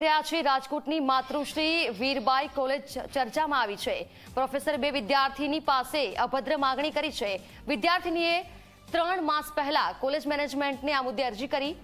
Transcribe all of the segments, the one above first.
રાજકોટની માતૃશ્રી વીરબાઈ કોલેજ ચર્ચામાં આવી છે. પ્રોફેસર બે વિદ્યાર્થીની પાસે અભદ્ર માગણી કરી છે. વિદ્યાર્થીનીએ ત્રણ માસ પહેલા કોલેજ મેનેજમેન્ટને આ મુદ્દે અરજી કરી.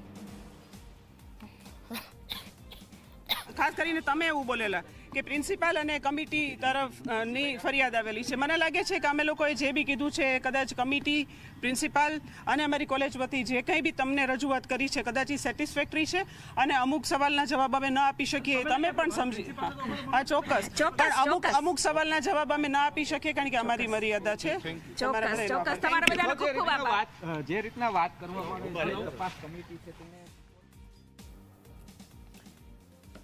ખાસ કરીને તમે એવું બોલેલા. કે પ્રિન્સિપાલ અને કમિટી તરફની ફરિયાદ આવેલી છે. મને લાગે છે કે અમે લોકોએ જે બી કીધું છે કદાચ કમિટી પ્રિન્સિપાલ અને અમારી કોલેજ વતી જે કંઈ બી તમને રજૂઆત કરી છે કદાચ એ સેટિસ્ફેક્ટરી છે અને અમુક સવાલના જવાબ અમે ન આપી શકીએ. એ તમે પણ સમજી હા, ચોક્કસ. પણ અમુક અમુક સવાલના જવાબ અમે ન આપી શકીએ કારણ કે અમારી મર્યાદા છે. જે રીતના વાત કરવામાં આવે તપાસ કમિટી છે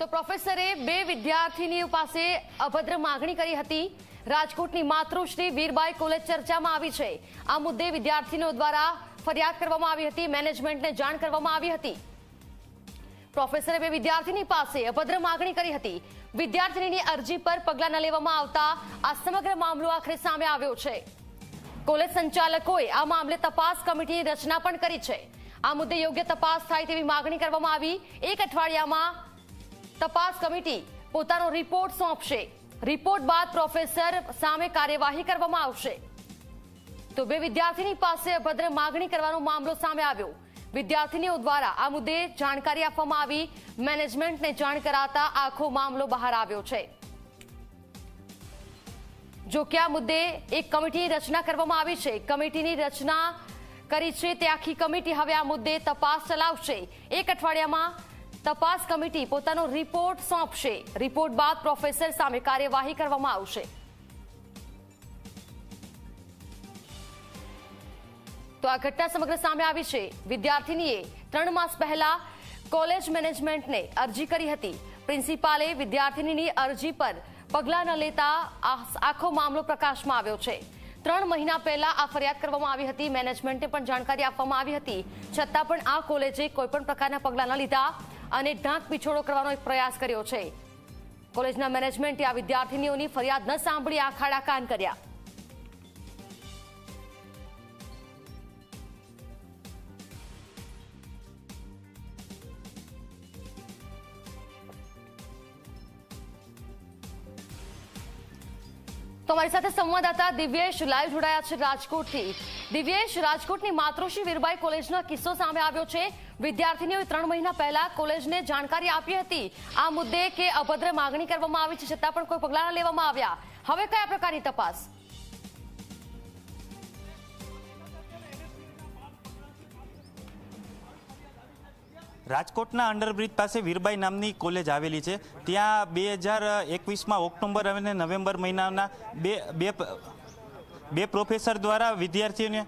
તો પ્રોફેસરે બે વિદ્યાર્થીનીઓ પાસે અભદ્ર માગણી કરી હતી. રાજકોટની માતૃશ્રી વીરબાઈ કોલેજ ચર્ચામાં આવી છે. આ મુદ્દે વિદ્યાર્થીઓ દ્વારા ફરિયાદ કરવામાં આવી હતી. મેનેજમેન્ટને જાણ કરવામાં આવી હતી. પ્રોફેસરે બે વિદ્યાર્થીની પાસે અભદ્ર માગણી કરી હતી. વિદ્યાર્થીની અરજી પર પગલાં ન લેવામાં આવતા આ સમગ્ર મામલો આખરે સામે આવ્યો છે. કોલેજ સંચાલકોએ આ મામલે તપાસ કમિટીની રચના પણ કરી છે. આ મુદ્દે યોગ્ય તપાસ થાય તેવી માગણી કરવામાં આવી. એક અઠવાડિયામાં તપાસ કમિટી પોતાનો રિપોર્ટ સોંપશે. રિપોર્ટ બાદ પ્રોફેસર સામે કાર્યવાહી કરવામાં આવશે. તો બે વિદ્યાર્થીની પાસે અભદ્ર માગણી કરવાનો મામલો સામે આવ્યો. વિદ્યાર્થીનીઓ દ્વારા આ મુદ્દે જાણકારી આપવામાં આવી. મેનેજમેન્ટને જાણ કરાતા આખો મામલો બહાર આવ્યો છે. જો કે આ મુદ્દે એક કમિટીની રચના કરવામાં આવી છે. કમિટીની રચના કરી છે તે આખી કમિટી. હવે આ મુદ્દે તપાસ ચલાવશે. એક અઠવાડિયામાં તપાસ કમિટી પોતાનો રિપોર્ટ સોંપશે. રિપોર્ટ બાદ પ્રોફેસર સામે કાર્યવાહી કરવામાં આવશે. તો આ ઘટના સમગ્ર સામે આવી છે. વિદ્યાર્થીનીએ ત્રણ માસ પહેલા કોલેજ મેનેજમેન્ટને અરજી કરી હતી. પ્રિન્સિપાલે વિદ્યાર્થીનીની અરજી પર પગલાં ન લેતા આખો મામલો પ્રકાશમાં આવ્યો છે. ત્રણ મહિના પહેલા આ ફરિયાદ કરવામાં આવી હતી. મેનેજમેન્ટને પણ જાણકારી આપવામાં આવી હતી. છતાં પણ આ કોલેજે કોઈપણ પ્રકારના પગલાં ન લીધા. અને ઢાંક પીછોડો કરવાનો એક પ્રયાસ કર્યો છે. કોલેજના મેનેજમેન્ટે આ વિદ્યાર્થીનીઓની ફરિયાદ ન સાંભળી આ ખાડા કાન કર્યા. તો અમારી સાથે સંવાદદાતા દિવ્યેશ લાઈવ જોડાયા છે રાજકોટથી. દિવ્યેશ, રાજકોટની માતૃશ્રી વીરબાઈ કોલેજનો કિસ્સો સામે આવ્યો છે. વિદ્યાર્થીનીઓએ ત્રણ મહિના પહેલા કોલેજને જાણકારી આપી હતી. આ મુદ્દે કે અભદ્ર માગણી કરવામાં આવી છે છતાં પણ કોઈ પગલાં લેવામાં આવ્યા. હવે કયા પ્રકારની તપાસ? રાજકોટના અંડરબ્રિજ પાસે વીરબાઈ નામની કોલેજ આવેલી છે. ત્યાં બે હજાર એકવીસમાં ઓક્ટોબર અને નવેમ્બર મહિનાના બે બે પ્રોફેસર દ્વારા વિદ્યાર્થીઓને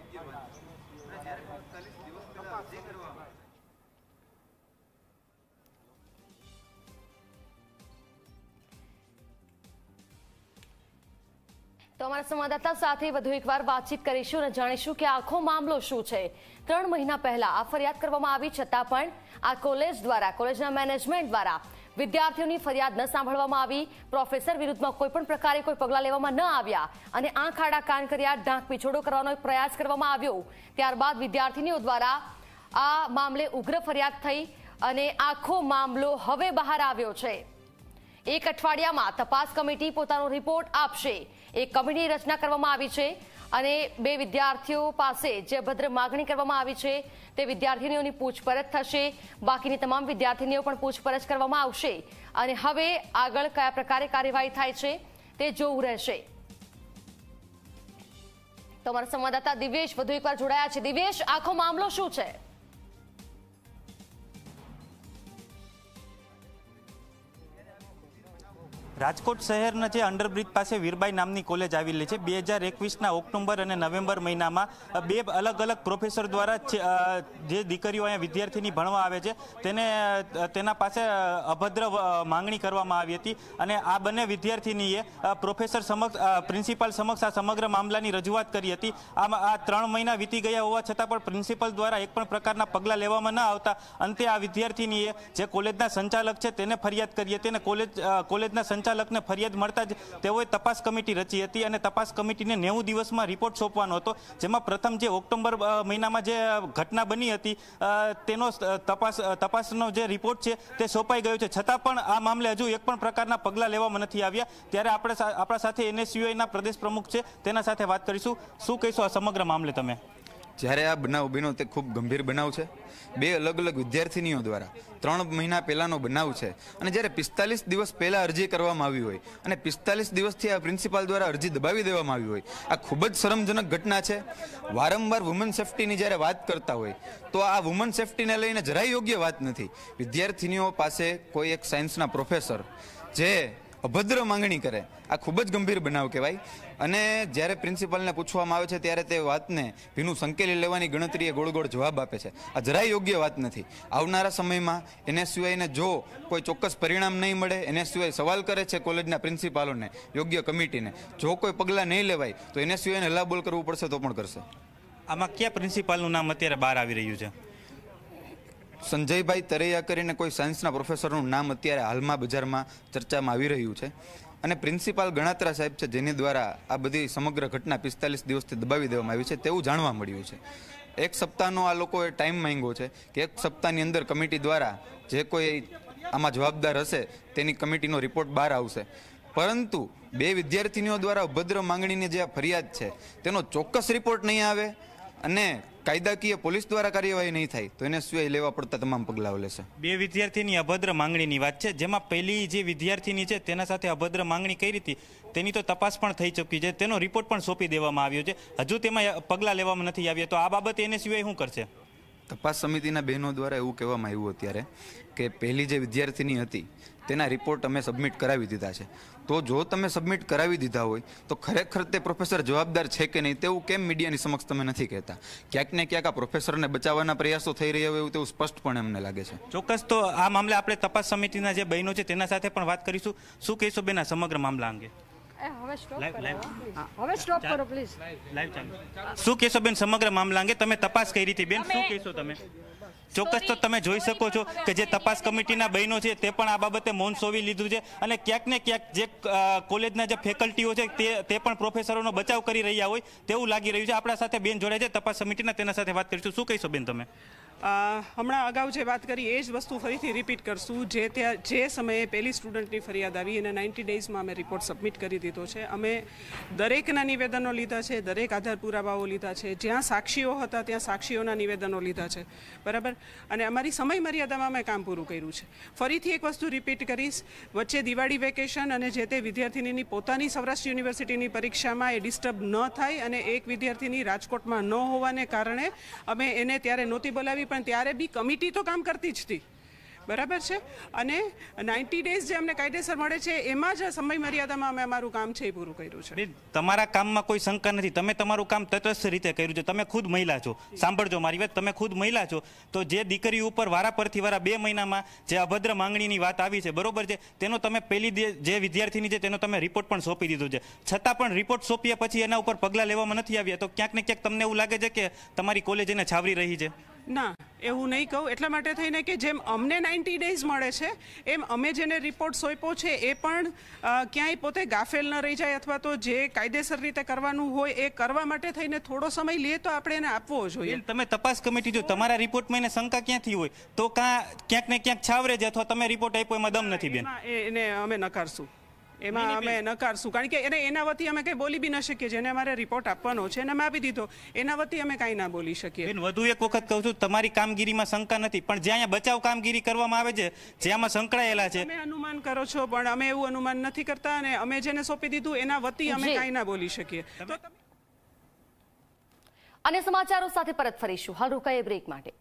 તો અમારા સંવાદદાતા સાથે વધુ એકવાર વાતચીત કરીશું અને જાણીશું કે આખો મામલો શું છે. ત્રણ મહિના પહેલા આ ફરિયાદ કરવામાં આવી, છતાં પણ આ કોલેજ દ્વારા, કોલેજના મેનેજમેન્ટ દ્વારા વિદ્યાર્થીઓની ફરિયાદ ન સાંભળવામાં આવી. પ્રોફેસર વિરુદ્ધમાં કોઈ પણ પ્રકારે કોઈ પગલાં લેવામાં ન આવ્યા અને આંખ આડા કાન કર્યા ઢાંક પીછોડો કરવાનો પ્રયાસ કરવામાં આવ્યો. ત્યારબાદ વિદ્યાર્થીનીઓ દ્વારા આ મામલે ઉગ્ર ફરિયાદ થઈ અને આખો મામલો હવે બહાર આવ્યો છે. એક અઠવાડિયામાં તપાસ કમિટી પોતાનો રિપોર્ટ આપશે. એક કમિટીની રચના કરવામાં આવી છે અને બે વિદ્યાર્થીઓ પાસે જે ભદ્ર માગણી કરવામાં આવી છે તે વિદ્યાર્થીનીઓની પૂછપરછ થશે. બાકીની તમામ વિદ્યાર્થીનીઓ પણ પૂછપરછ કરવામાં આવશે. અને હવે આગળ કયા પ્રકારે કાર્યવાહી થાય છે તે જોવું રહેશે. તો અમારા સંવાદદાતા દિવેશ વધુ એકવાર જોડાયા છે. દિવેશ આખો મામલો શું છે? રાજકોટ શહેરના જે અંડરબ્રિજ પાસે વીરબાઈ નામની કોલેજ આવેલી છે. બે હજાર એકવીસના ઓક્ટોબર અને નવેમ્બર મહિનામાં બે અલગ અલગ પ્રોફેસર દ્વારા જે દીકરીઓ અહીંયા વિદ્યાર્થીની ભણવા આવે છે, તેને તેના પાસે અભદ્ર માંગણી કરવામાં આવી હતી અને આ બંને વિદ્યાર્થીનીએ પ્રોફેસર સમક્ષ પ્રિન્સિપાલ સમક્ષ આ સમગ્ર મામલાની રજૂઆત કરી હતી. આમાં, આ ત્રણ મહિના વીતી ગયા હોવા છતાં પણ પ્રિન્સિપલ દ્વારા એક પણ પ્રકારના પગલાં લેવામાં ન આવતા અંતે આ વિદ્યાર્થીનીએ જે કોલેજના સંચાલક છે તેને ફરિયાદ કરી હતી અને કોલેજ કોલેજના સંચાલક સંચાલકને ફરિયાદ મળતા જ તેઓએ તપાસ કમિટી રચી હતી અને તપાસ કમિટીને નેવું દિવસમાં રિપોર્ટ સોંપવાનો હતો. જેમાં પ્રથમ જે ઓક્ટોબર મહિનામાં જે ઘટના બની હતી તેનો તપાસ તપાસનો જે રિપોર્ટ છે તે સોંપાઈ ગયો છે. છતાં પણ આ મામલે હજુ એક પણ પ્રકારના પગલાં લેવામાં નથી આવ્યા. ત્યારે આપણે આપણા સાથે એનએસયુઆઈના પ્રદેશ પ્રમુખ છે, તેના સાથે વાત કરીશું. શું કહીશું આ સમગ્ર મામલે તમે? જ્યારે આ બનાવ બન્યો તે ખૂબ ગંભીર બનાવ છે. બે અલગ અલગ વિદ્યાર્થીનીઓ દ્વારા ત્રણ મહિના પહેલાંનો બનાવ છે અને જ્યારે પિસ્તાલીસ દિવસ પહેલાં અરજી કરવામાં આવી હોય અને પિસ્તાલીસ દિવસથી આ પ્રિન્સિપાલ દ્વારા અરજી દબાવી દેવામાં આવી હોય, આ ખૂબ જ શરમજનક ઘટના છે. વારંવાર વુમન સેફટીની જ્યારે વાત કરતા હોય, તો આ વુમન સેફટીને લઈને જરાય યોગ્ય વાત નથી. વિદ્યાર્થીનીઓ પાસે કોઈ એક સાયન્સના પ્રોફેસર જે અભદ્ર માંગણી કરે. આ ખૂબ જ ગંભીર બનાવ કહેવાય. અને જ્યારે પ્રિન્સિપલને પૂછવામાં આવે છે, ત્યારે તે વાતને ભીનું સંકેલી લેવાની ગણતરીએ ગોળ ગોળ જવાબ આપે છે. આ જરાય યોગ્ય વાત નથી. આવનારા સમયમાં એને સિવાયને જો કોઈ ચોક્કસ પરિણામ નહીં મળે એને સિવાય સવાલ કરે છે કોલેજના પ્રિન્સિપાલોને, યોગ્ય કમિટીને. જો કોઈ પગલાં નહીં લેવાય, તો એને સિવાયને હલ્લાબોલ કરવું પડશે તો પણ કરશે. આમાં કયા પ્રિન્સિપાલનું નામ અત્યારે બહાર આવી રહ્યું છે? સંજયભાઈ તરૈયા કરીને કોઈ સાયન્સના પ્રોફેસરનું નામ અત્યારે હાલમાં બજારમાં ચર્ચામાં આવી રહ્યું છે. અને પ્રિન્સિપાલ ગણાત્રા સાહેબ છે, જેની દ્વારા આ બધી સમગ્ર ઘટના પિસ્તાલીસ દિવસથી દબાવી દેવામાં આવી છે, તેવું જાણવા મળ્યું છે. એક સપ્તાહનો આ લોકોએ ટાઈમ માંગ્યો છે કે એક સપ્તાહની અંદર કમિટી દ્વારા જે કોઈ આમાં જવાબદાર હશે, તેની કમિટીનો રિપોર્ટ બહાર આવશે. પરંતુ બે વિદ્યાર્થીનીઓ દ્વારા અભદ્ર માંગણીની જે આ ફરિયાદ છે, તેનો ચોક્કસ રિપોર્ટ નહીં આવે અને કાયદાકીય પોલીસ દ્વારા કાર્યવાહી નહીં થાય તો એને સિવાય લેવા પડતા તમામ પગલાઓ લેશે. બે વિદ્યાર્થીની અભદ્ર માંગણીની વાત છે જેમાં પહેલી જે વિદ્યાર્થીની છે તેના સાથે અભદ્ર માંગણી કરી હતી તેની તો તપાસ પણ થઈ ચૂકી છે તેનો રિપોર્ટ પણ સોંપી દેવામાં આવ્યો છે. હજુ તેમાં પગલાં લેવામાં નથી આવ્યા તો આ બાબતે એને સિવાય શું કરશે? તપાસ સમિતિના બહેનો દ્વારા એવું કહેવામાં આવ્યું અત્યારે કે પહેલી જે વિદ્યાર્થીની હતી તેના રિપોર્ટ અમે સબમિટ કરાવી દીધા છે. તો જો તમે સબમિટ કરાવી દીધા હોય તો ખરેખર તે પ્રોફેસર જવાબદાર છે કે નહીં તેવું કેમ મીડિયાની સમક્ષ તમે નથી કહેતા? ક્યાંક ને ક્યાંક આ પ્રોફેસરને બચાવવાના પ્રયાસો થઈ રહ્યા હોય એવું તેવું સ્પષ્ટપણે અમને લાગે છે. ચોક્કસ તો આ મામલે આપણે તપાસ સમિતિના જે બહેનો છે તેના સાથે પણ વાત કરીશું. શું કહીશો બેન આ સમગ્ર મામલા અંગે? હવે સ્ટોપ કરો લાઈવ. હા, હવે સ્ટોપ કરો પ્લીઝ શું કહેશો બેન સમગ્ર મામલા અંગે? તમે તપાસ કરી હતી બેન. શું કહેશો તમે? ચોક્કસ તો તમે જોઈ શકો છો કે જે તપાસ કમિટીના બહેનો છે તે પણ આ બાબતે મૌન સોવી લીધું છે અને ક્યાંક ને ક્યાંક જે કોલેજના જે ફેકલ્ટીઓ છે તે તે પણ પ્રોફેસરોનો બચાવ કરી રહ્યા હોય તેવું લાગી રહ્યું છે. આપણા સાથે બેન જોડે છે. તપાસ સમિતિના તેના સાથે વાત કરીશું. શું કહીશો બેન તમે? હમણાં અગાઉ જે વાત કરી, એ જ વસ્તુ ફરીથી રિપીટ કરશું. જે ત્યાં, જે સમયે પહેલી સ્ટુડન્ટની ફરિયાદ આવી અને નાઇન્ટી ડેઝમાં અમે રિપોર્ટ સબમિટ કરી દીધો છે. અમે દરેકના નિવેદનો લીધા છે, દરેક આધાર પુરાવાઓ લીધા છે. જ્યાં સાક્ષીઓ હતા, ત્યાં સાક્ષીઓના નિવેદનો લીધા છે. બરાબર? અને અમારી સમય મર્યાદામાં અમે કામ પૂરું કર્યું છે. ફરીથી એક વસ્તુ રિપીટ કરીશ. વચ્ચે દિવાળી વેકેશન અને જે તે વિદ્યાર્થીનીની પોતાની સૌરાષ્ટ્ર યુનિવર્સિટીની પરીક્ષામાં એ ડિસ્ટર્બ ન થાય અને એક વિદ્યાર્થીની રાજકોટમાં ન હોવાને કારણે અમે એને ત્યારે નહોતી બોલાવી પણ ત્યારે બી કમિટી તો કામ કરતી જ હતી. બરાબર છે? અને નાઇન્ટી ડેઝ જે અમને કાયદેસર મળે છે, એમાં જ સમય મર્યાદામાં અમે અમારું કામ છે એ પૂરું કર્યું છે. તમારા કામમાં કોઈ શંકા નથી. તમે તમારું કામ તટસ્થ રીતે કર્યું છે. તમે ખુદ મહિલા છો. સાંભળજો મારી વાત. તમે ખુદ મહિલા છો. તો જે દીકરી ઉપર વારા પરથી વારા બે મહિનામાં જે અભદ્ર માંગણીની વાત આવી છે, બરોબર છે? તેનો તમે પહેલી દે- જે વિદ્યાર્થીની છે, તેનો તમે રિપોર્ટ પણ સોંપી દીધો છે. છતાં પણ રિપોર્ટ સોંપ્યા પછી એના ઉપર પગલાં લેવામાં નથી આવ્યા. તો ક્યાંક ને ક્યાંક તમને એવું લાગે છે કે તમારી કોલેજ એને છાવરી રહી છે? ના એવું નહીં કહું. એટલા માટે થઈને કે જેમ અમને નાઇન્ટી ડેઝ મળે છે એમ અમે જેને રિપોર્ટ સોંપ્યો છે એ પણ ક્યાંય પોતે ગાફેલ ન રહી જાય અથવા તો જે કાયદેસર રીતે કરવાનું હોય એ કરવા માટે થઈને થોડો સમય લે તો આપણે એને આપવો જોઈએ. તમે તપાસ કમિટી જો તમારા રિપોર્ટમાં એને શંકા ક્યાંથી હોય? તો કાં ક્યાંક ને ક્યાંક છાવરે જ અથવા તમે રિપોર્ટ આપ્યો એમાં દમ નથી બેન. એને અમે નકારશું. એમાં અમે નકારશું. કારણ કે એને એના વતી અમે કંઈ બોલી બી ન શકીએ. જેને અમારે રિપોર્ટ આપવાનો છે એને અમે આપી દીધો. એના વતી અમે કાંઈ ના બોલી શકીએ. બેન વધુ એક વખત કહું છું તમારી કામગીરીમાં શંકા નથી પણ જ્યાં અહીંયા બચાવ કામગીરી કરવામાં આવે છે જેમાં સંકળાયેલા છે. તમે અનુમાન કરો છો પણ અમે એવું અનુમાન નથી કરતા અને અમે જેને સોંપી દીધું એના વતી અમે. કાંઈ ના બોલી શકીએ. તો અને સમાચારો સાથે પરત ફરીશું. હાલ રોકાઈએ બ્રેક માટે.